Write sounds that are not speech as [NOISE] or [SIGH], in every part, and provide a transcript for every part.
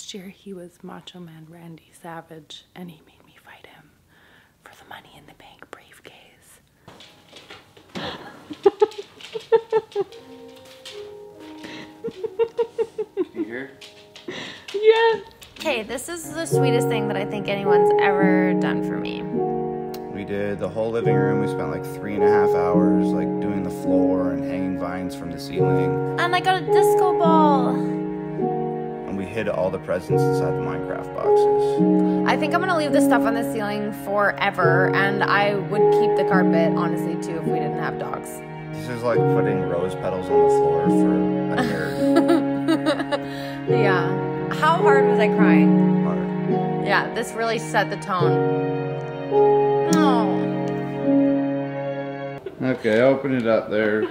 Last year he was Macho Man Randy Savage and he made me fight him for the money in the bank briefcase. You hear? Yeah. Okay, this is the sweetest thing that I think anyone's ever done for me. We did the whole living room. We spent like three and a half hours like doing the floor and hanging vines from the ceiling. And I got a disco ball. And we hid all the presents inside the Minecraft boxes. I think I'm gonna leave this stuff on the ceiling forever, and I would keep the carpet, honestly, too, if we didn't have dogs. This is like putting rose petals on the floor for a nerd. [LAUGHS] Yeah. How hard was I crying? Hard. Yeah, this really set the tone. Oh. Okay, open it up there. [LAUGHS]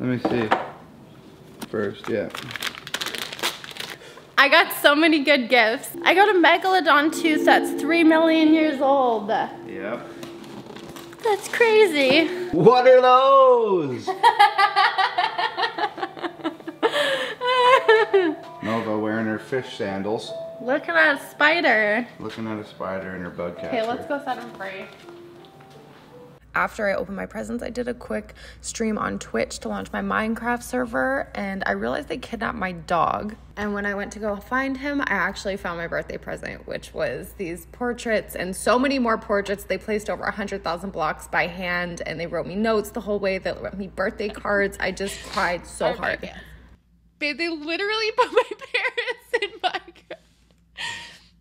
Let me see. First, yeah. I got so many good gifts. I got a Megalodon tooth that's three million years old. Yep. That's crazy. What are those? [LAUGHS] Nova wearing her fish sandals, Look at that spider. looking at a spider in her bug catcher. Okay, let's go set him free. After I opened my presents, I did a quick stream on Twitch to launch my Minecraft server, and I realized they kidnapped my dog. And when I went to go find him, I actually found my birthday present, which was these portraits and so many more portraits. They placed over 100,000 blocks by hand, and they wrote me notes the whole way. They wrote me birthday cards. I just cried so hard. Babe, they literally [LAUGHS] put my [LAUGHS] parents in Minecraft.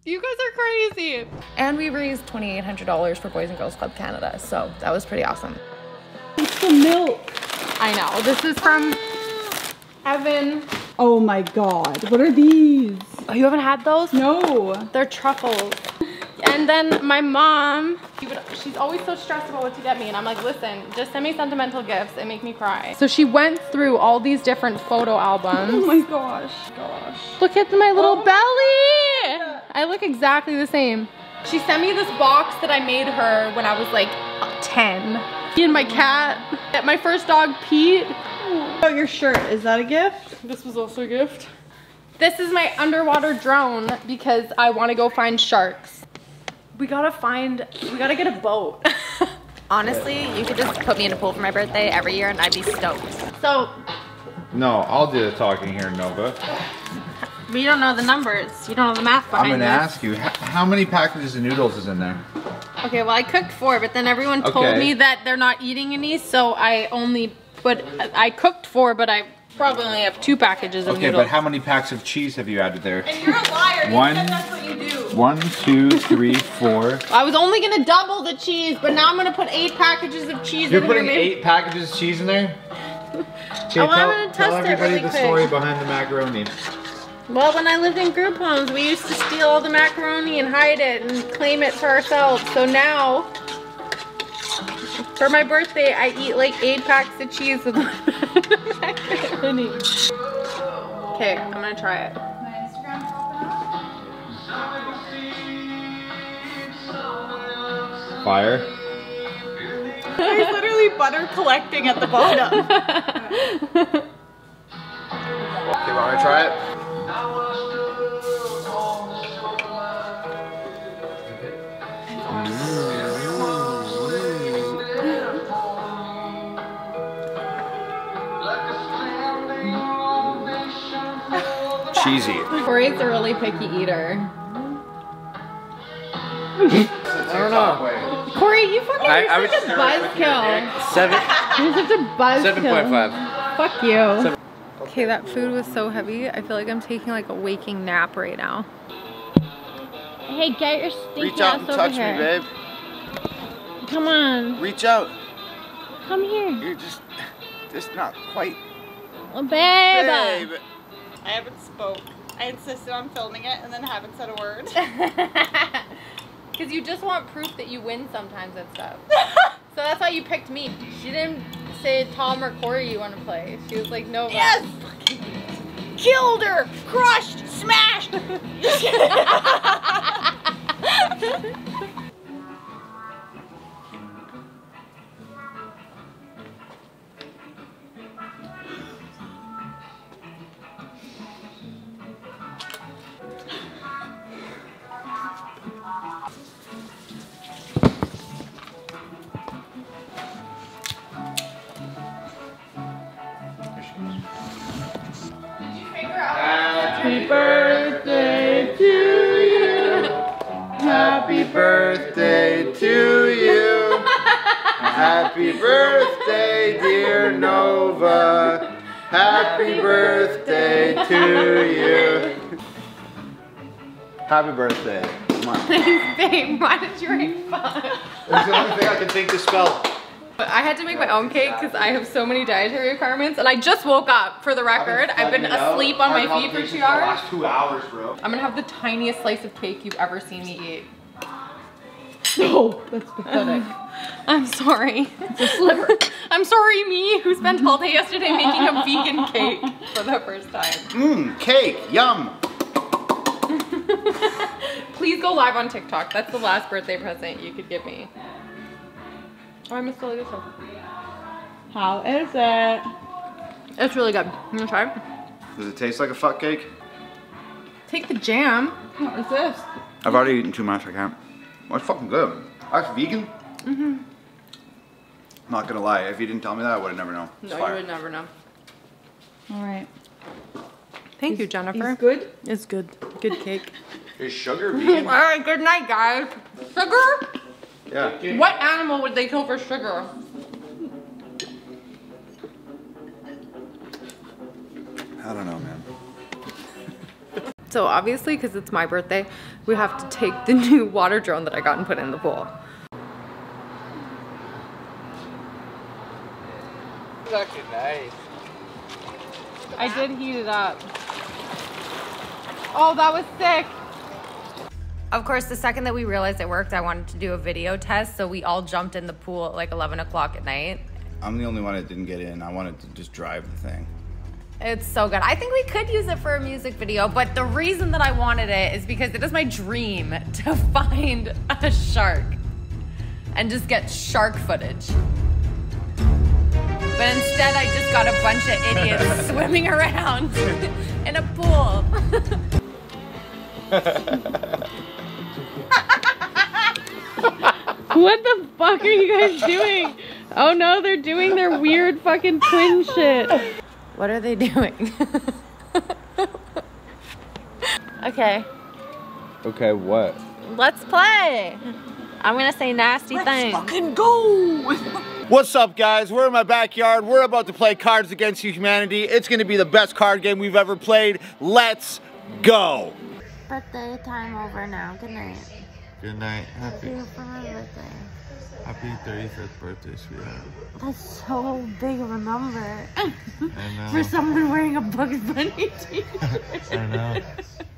You guys are crazy. And we raised $2,800 for Boys and Girls Club Canada, so that was pretty awesome. It's the milk. I know. This is from Evan. Oh my god, what are these? Oh, you haven't had those? No. They're truffles. And then my mom, she would, she's always so stressed about what to get me. And I'm like, listen, just send me sentimental gifts and make me cry. So she went through all these different photo albums. Oh my gosh. Gosh. Look at my little oh. belly. I look exactly the same. She sent me this box that I made her when I was like 10. Me and my cat. My first dog, Pete. Oh, your shirt, is that a gift? This was also a gift. This is my underwater drone because I want to go find sharks. We gotta find, we gotta get a boat. [LAUGHS] Honestly, you could just put me in a pool for my birthday every year and I'd be stoked. so, No, I'll do the talking here, Nova. We don't know the numbers. You don't know the math behind I'm gonna this. ask you, how many packages of noodles is in there? Okay, well I cooked four, but then everyone told Okay. me that they're not eating any, so I only, but I cooked four, but I probably only have two packages of Okay, noodles. Okay, but how many packs of cheese have you added there? And you're a liar. You said that's what you. One, two, three, four. I was only gonna double the cheese, but now I'm gonna put eight packages of cheese You're in putting here. maybe- eight packages of cheese in there? [LAUGHS] Okay, Oh, I'm tell, gonna tell test it everybody really the quick. story behind the macaroni. Well, when I lived in group homes, we used to steal all the macaroni and hide it and claim it for ourselves. So now, for my birthday, I eat like eight packs of cheese with [LAUGHS] macaroni. Okay, I'm gonna try it. Fire. There's literally butter collecting at the bottom. [LAUGHS] Okay, want me to try it? Cheesy. Corey's a really picky eater. I don't know. Corey, you fucking I- you're I such a share it with buzzkill. Seven. [LAUGHS] You're such a buzzkill. Seven point five. Fuck you. Okay, that food was so heavy. I feel like I'm taking like a waking nap right now. Hey, get your stinky Reach out ass and over touch here. me, babe. Come on, Reach out. come here, You're just, just not quite. oh, babe. Babe. I haven't spoke. I insisted on filming it and then haven't said a word. [LAUGHS] Because you just want proof that you win sometimes and stuff. [LAUGHS] so that's why you picked me. She didn't say Tom or Corey you want to play. She was like, no. Yes! Killed her! Crushed! Smashed! [LAUGHS] [LAUGHS] Happy birthday to you. Happy birthday to you. Happy birthday, dear Nova. Happy birthday to you. Happy birthday. Come on. [LAUGHS] Babe, why did you write fun? That's the only thing I can think to spell. I had to make my own cake because I have so many dietary requirements and I just woke up for the record. I've been asleep on my feet for two hours. last two hours, bro. I'm gonna have the tiniest slice of cake you've ever seen me eat. No, that's pathetic. [LAUGHS] I'm sorry. It's a sliver. [LAUGHS] I'm sorry, me, who spent all day yesterday making a vegan cake for the first time. Mmm, cake, yum. [LAUGHS] Please go live on TikTok. That's the last birthday present you could give me. Oh, I missed the latest one. How is it? It's really good. You wanna try it? Does it taste like a fuck cake? Take the jam. What is this? I've already eaten too much, I can't. Well, it's fucking good. That's vegan? Mm-hmm. Not gonna lie, if you didn't tell me that, I would have never known. It's No, fire. you would never know. All right. Thank you, Jennifer. Is good? It's good. Good cake. [LAUGHS] Is sugar [LAUGHS] vegan? All right, good night, guys. Sugar? Yeah. What animal would they kill for sugar? I don't know, man. [LAUGHS] So obviously, because it's my birthday, we have to take the [LAUGHS] new water drone that I got and put in the pool. It's actually nice. I did heat it up. Oh, that was sick. Of course, the second that we realized it worked, I wanted to do a video test, so we all jumped in the pool at like 11 o'clock at night. I'm the only one that didn't get in. I wanted to just drive the thing. It's so good. I think we could use it for a music video, but the reason that I wanted it is because it is my dream [LAUGHS] to find a shark and just get shark footage. But instead, I just got a bunch of idiots [LAUGHS] swimming around [LAUGHS] in a pool. What the fuck are you guys doing? Oh no, they're doing their weird fucking twin shit. What are they doing? Okay, Okay, what? let's play. I'm gonna say nasty Let's things. Let's fucking go. [LAUGHS] What's up, guys? We're in my backyard. We're about to play Cards Against Humanity. It's gonna be the best card game we've ever played. Let's go. Birthday time over now. Good night. Good night. Happy See you for my birthday. happy 35th birthday, sweetheart. That's so big of a number I know. [LAUGHS] for someone wearing a Bugs Bunny t-shirt. [LAUGHS] I know. [LAUGHS]